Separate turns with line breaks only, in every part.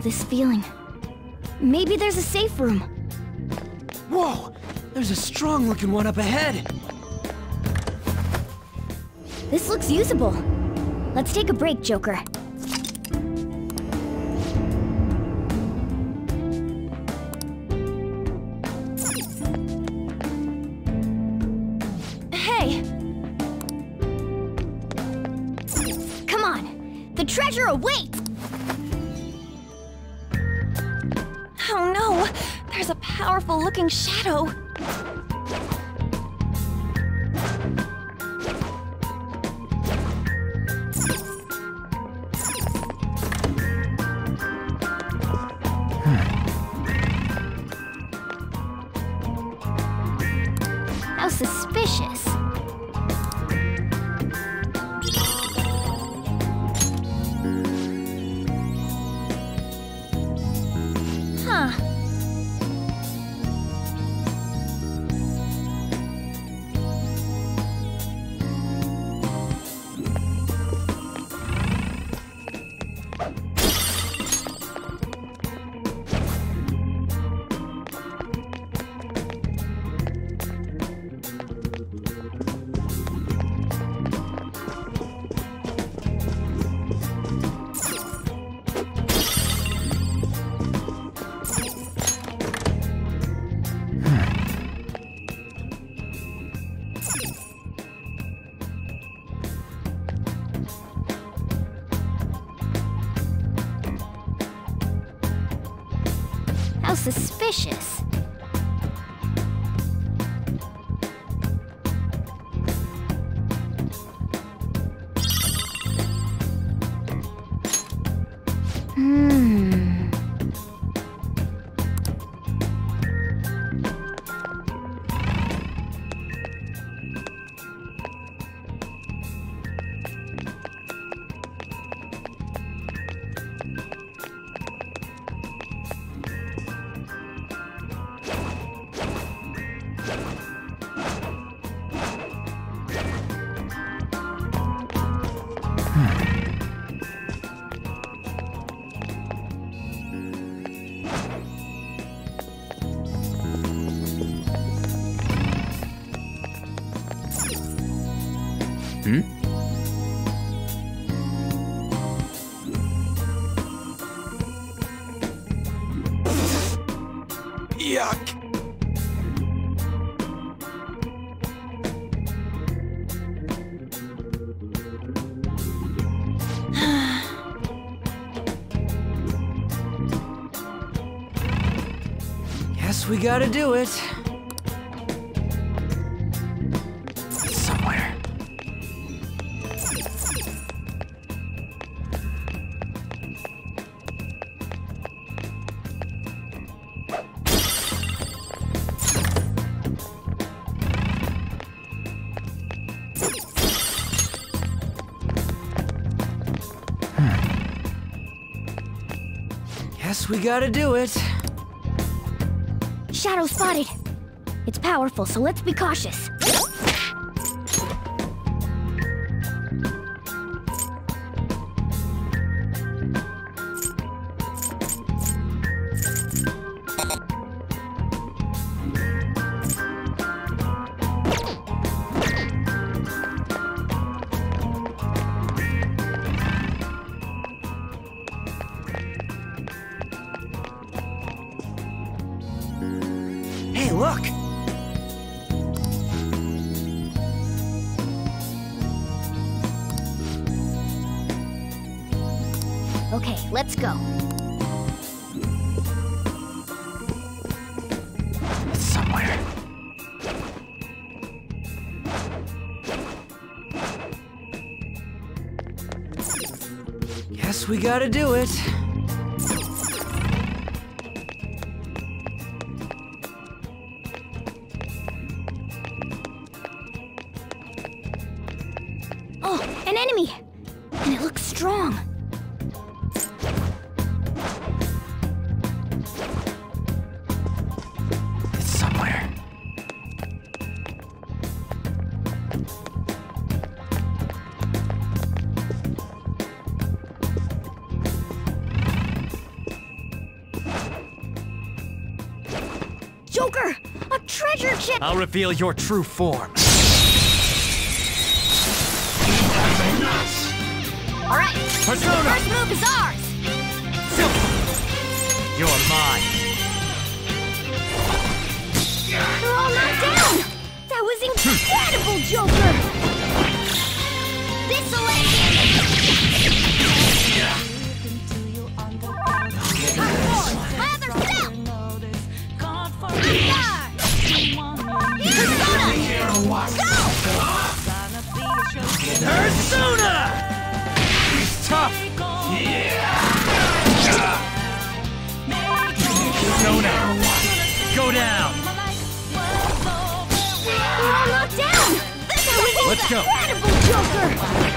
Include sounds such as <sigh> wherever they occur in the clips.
Oh, this feeling. Maybe there's a safe room.
Whoa! There's a strong-looking one up ahead!
This looks usable. Let's take a break, Joker. Hey! Come on! The treasure awaits! Looking shadow!
We gotta do it. Somewhere. Guess we gotta do it.
Shadow spotted. It's powerful, so let's be cautious.
We gotta do it.
Joker! A treasure chest!
I'll reveal your true form.
Alright,
Persona!
first move is ours!
You're mine.
They're all knocked down! That was incredible, Joker! This'll let Lather
Persona! He's tough. Persona! Go down.
They're all down! That
Let's go.
incredible, Joker!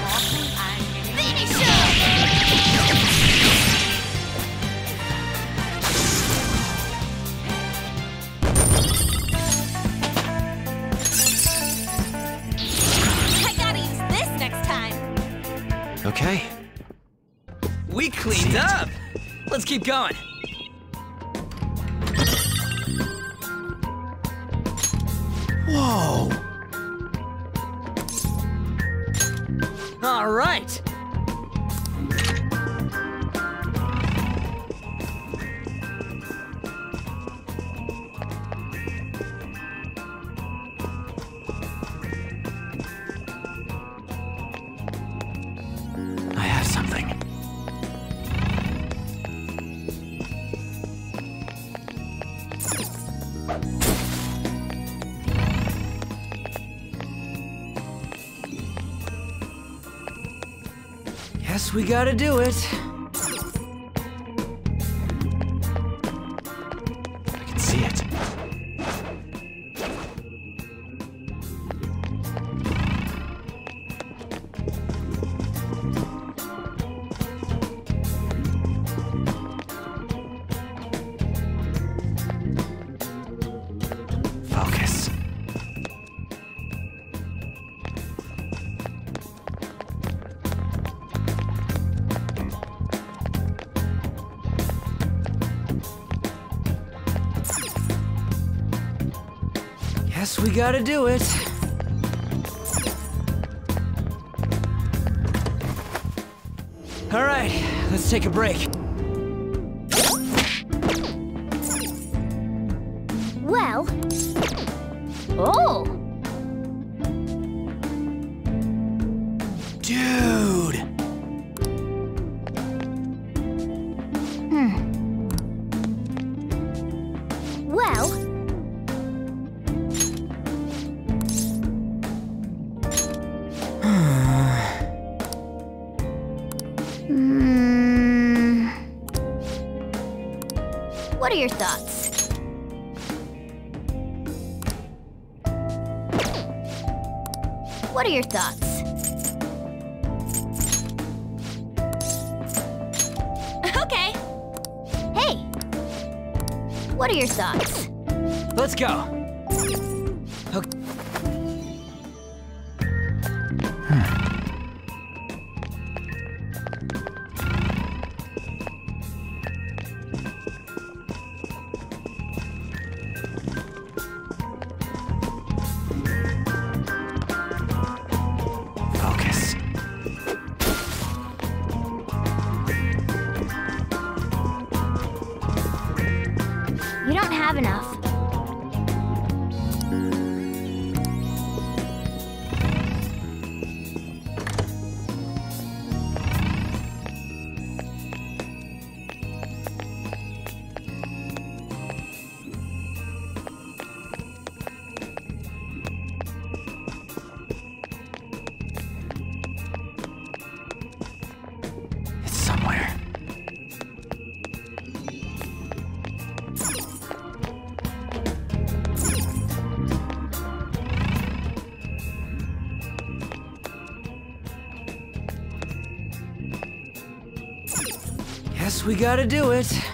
Okay.
We cleaned up. Let's keep going.
Whoa.
All right. We gotta do it. Gotta do it. All right, let's take a break.
Well. Oh!
Dude!
Are your thoughts? What are your thoughts? Okay. Hey. What are your thoughts?
Let's go.
We gotta do it.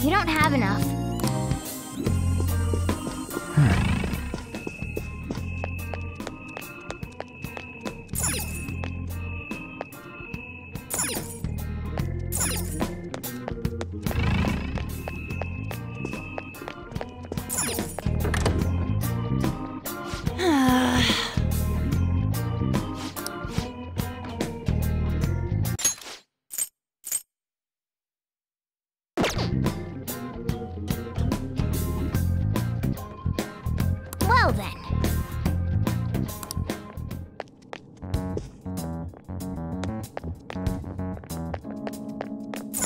You don't have enough.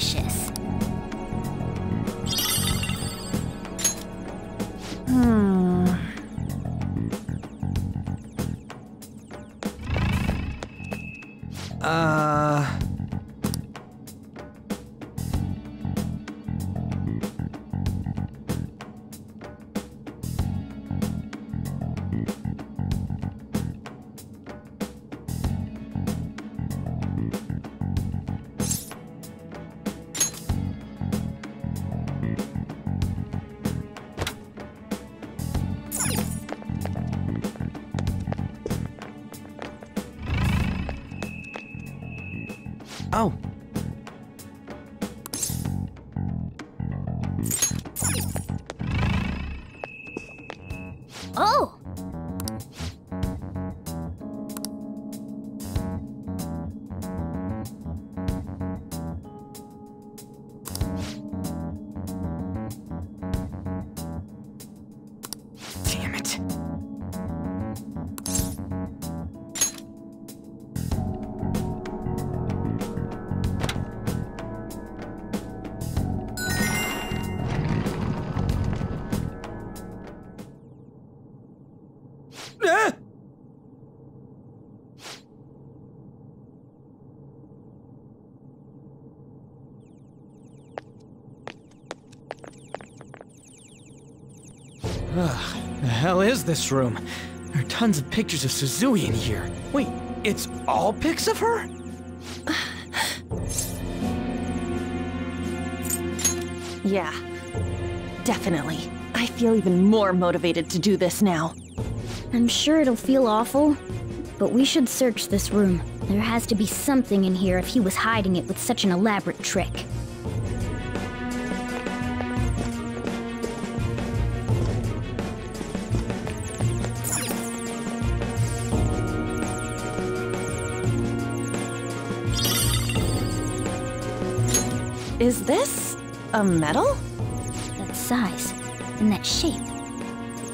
suspicious.
Oh.
Ugh, the hell is this room? There are tons of pictures of Suzui in here.
Wait, it's all pics of her? <sighs>
yeah. Definitely. I feel even more motivated to do this now.
I'm sure it'll feel awful, but we should search this room. There has to be something in here if he was hiding it with such an elaborate trick.
Is this a medal?
That size and that shape.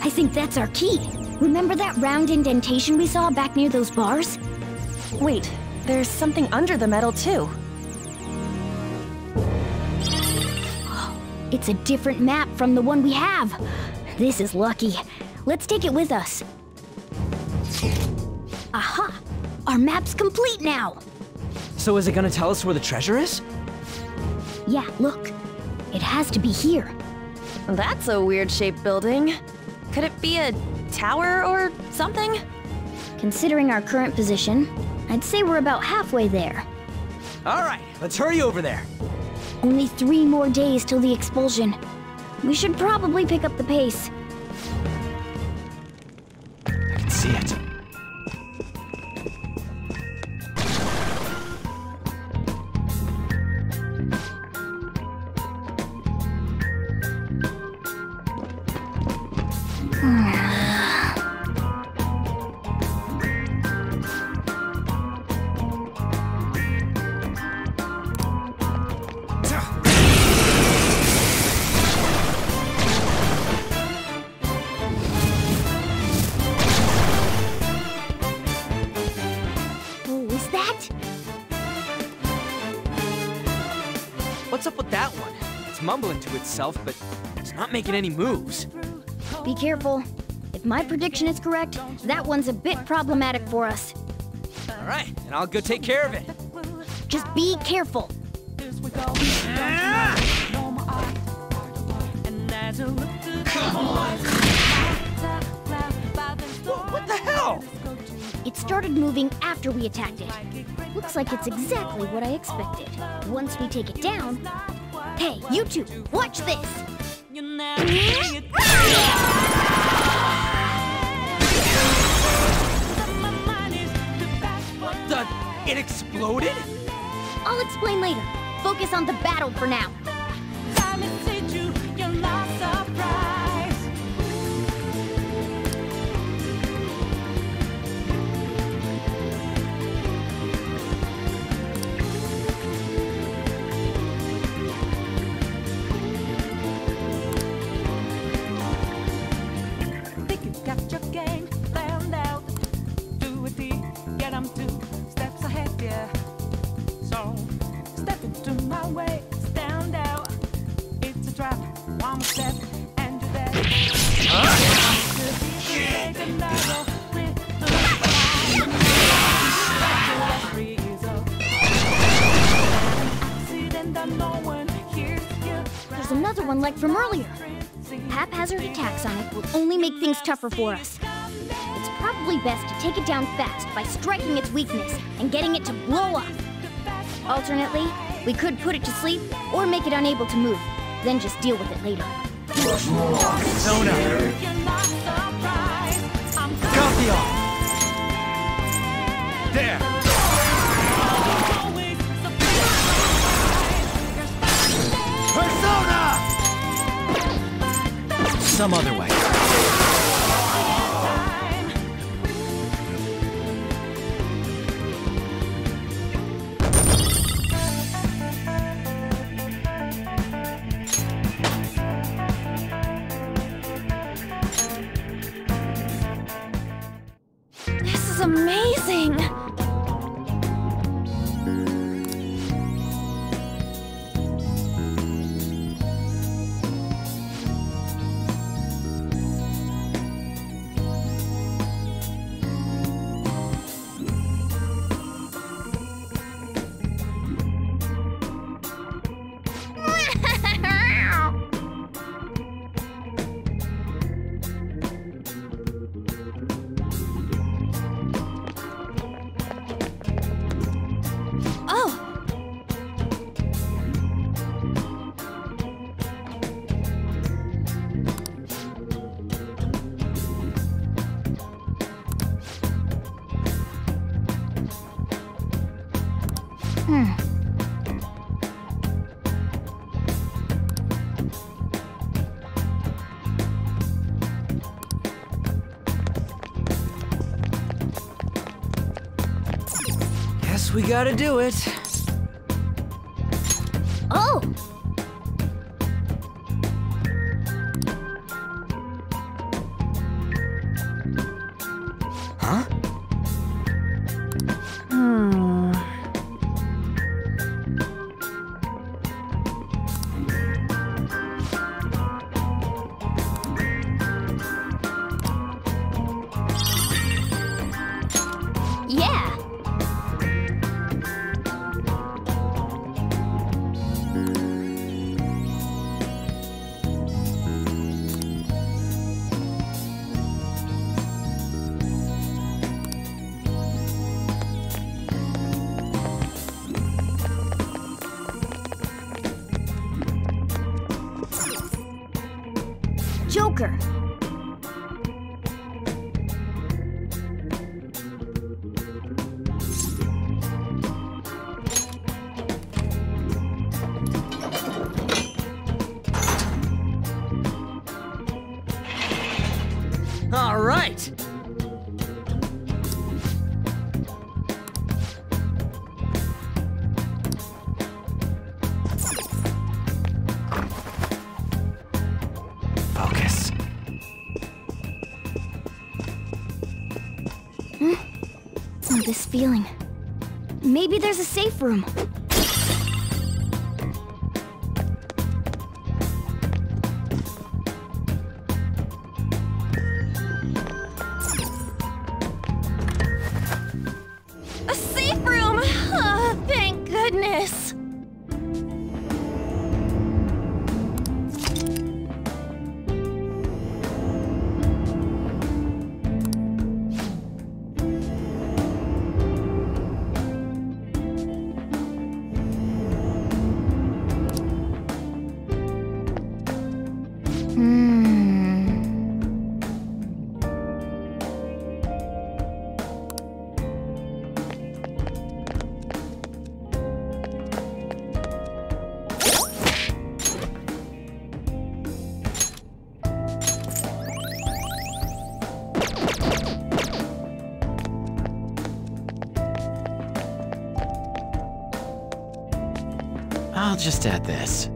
I think that's our key. Remember that round indentation we saw back near those bars?
Wait, there's something under the metal too.
It's a different map from the one we have. This is lucky. Let's take it with us. Aha! Our map's complete now!
So is it gonna tell us where the treasure is?
Yeah, look. It has to be here.
That's a weird shaped building. Could it be a tower or something?
Considering our current position, I'd say we're about halfway there.
All right, let's hurry over there.
Only three more days till the expulsion. We should probably pick up the pace.
It's mumbling to itself, but it's not making any moves.
Be careful. If my prediction is correct, that one's a bit problematic for us.
All right, and I'll go take care of it.
Just be careful. Come on.
What the hell?
It started moving after we attacked it. Looks like it's exactly what I expected. Once we take it down... Hey, you two, watch this!
The... It exploded?
I'll explain later. Focus on the battle for now. There's another one like from earlier. Haphazard attacks on it will only make things tougher for us. Probably best to take it down fast by striking its weakness and getting it to blow up. Alternately, we could put it to sleep or make it unable to move, then just deal with it later.
Zona. Copy all. There. Persona! Some other way. We gotta do it.
Oh! This feeling. Maybe there's a safe room.
Just add this.